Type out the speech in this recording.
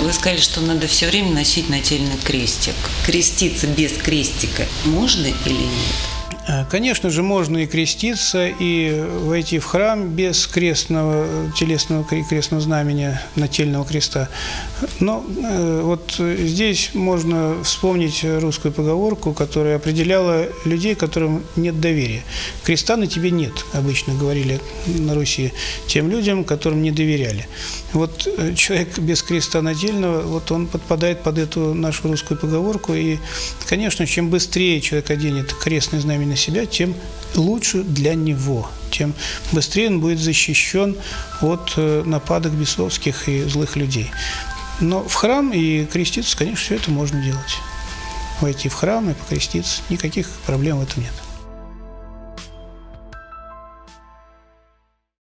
Вы сказали, что надо все время носить нательный крестик. Креститься без крестика можно или нет? Э, конечно же, можно и креститься, и войти в храм без крестного, телесного крестного знамения, нательного креста. Но э, вот здесь можно вспомнить русскую поговорку, которая определяла людей, которым нет доверия. Креста на тебе нет, обычно говорили на Руси, тем людям, которым не доверяли. Вот э, человек без креста нательного, вот он подпадает под эту нашу русскую поговорку, и, конечно, чем быстрее человек оденет крестное знамя себя, тем лучше для него, тем быстрее он будет защищен от э, нападок бесовских и злых людей. Но в храм и креститься, конечно, все это можно делать. Войти в храм и покреститься, никаких проблем в этом нет.